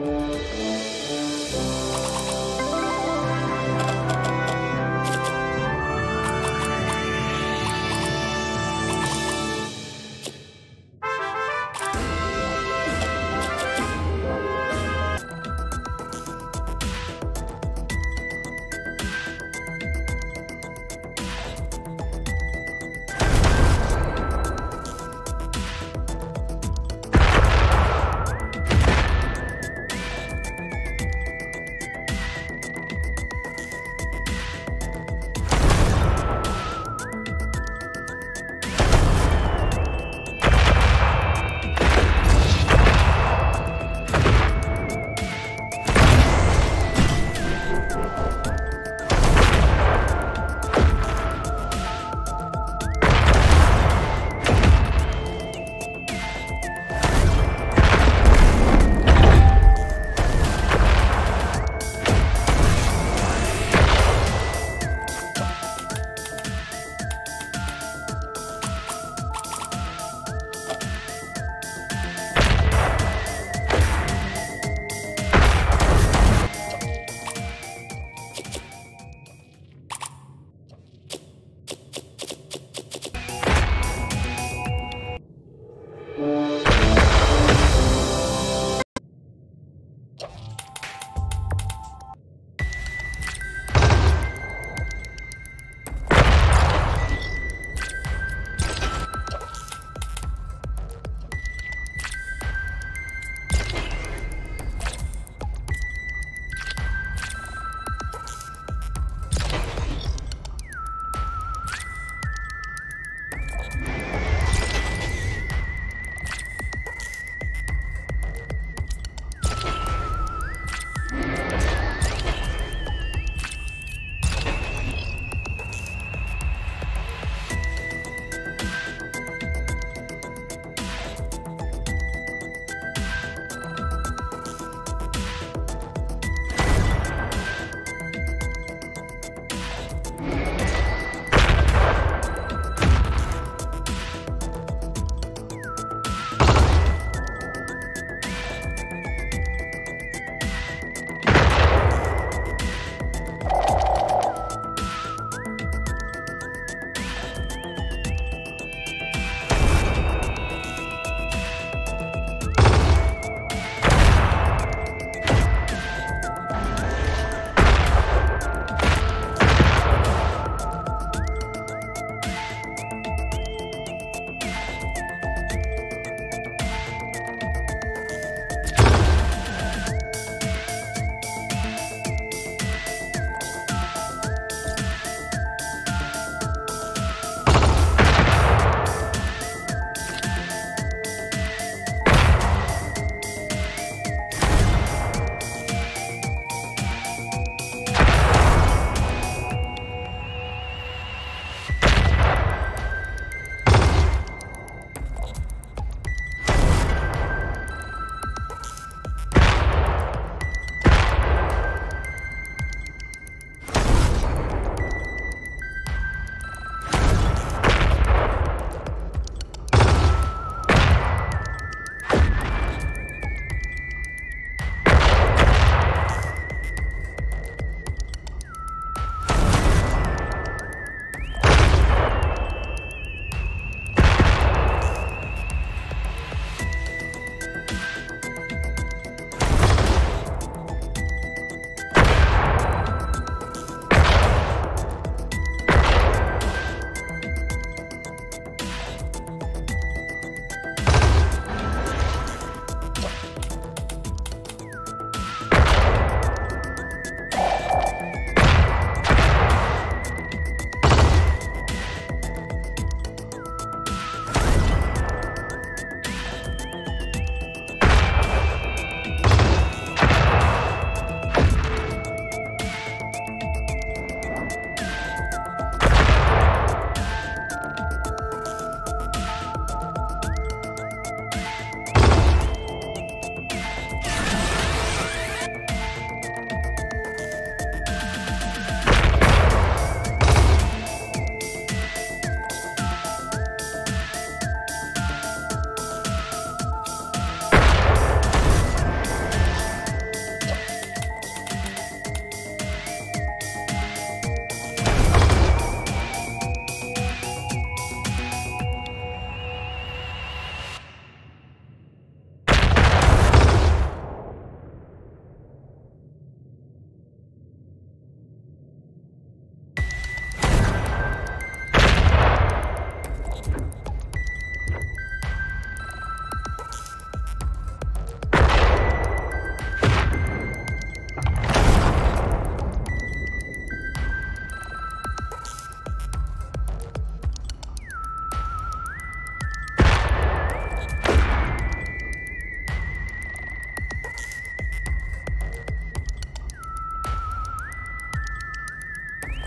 Música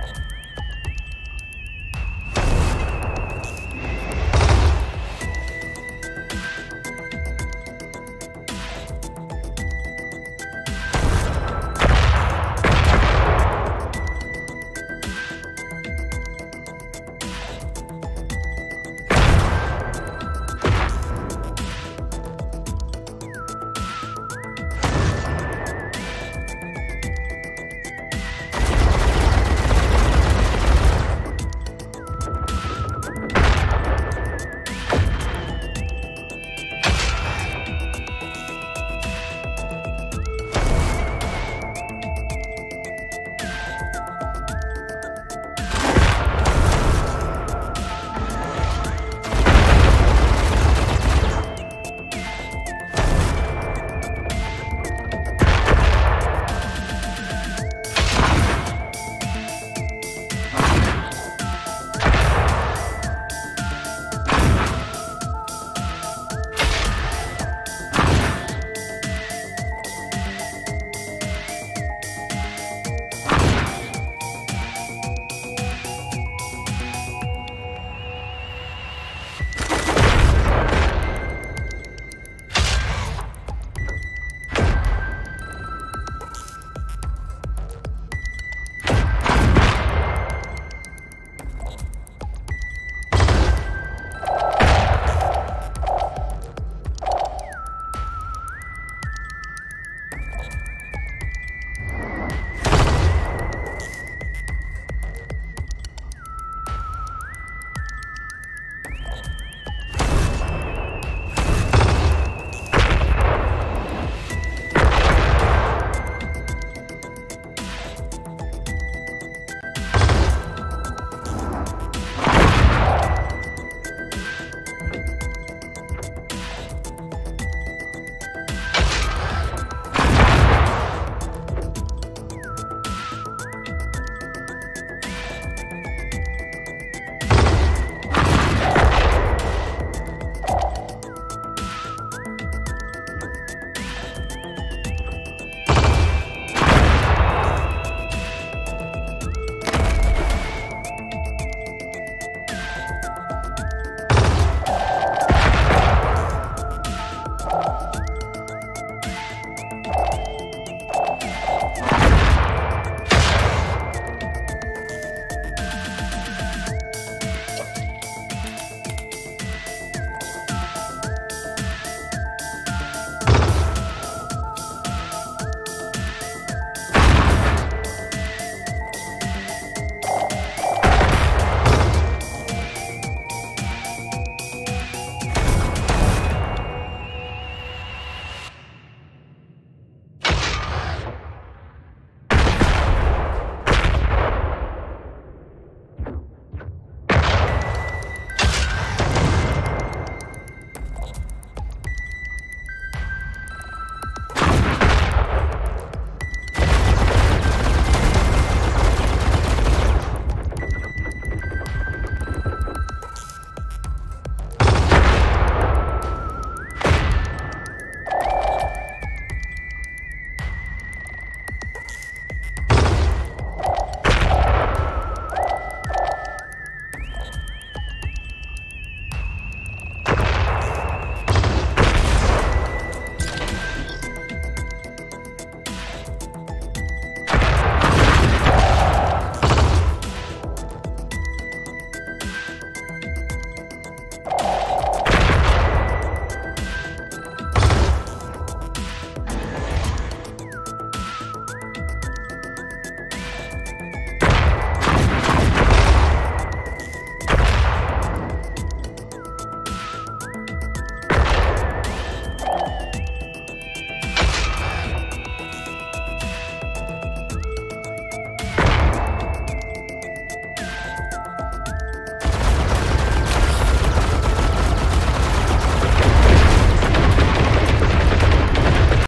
now.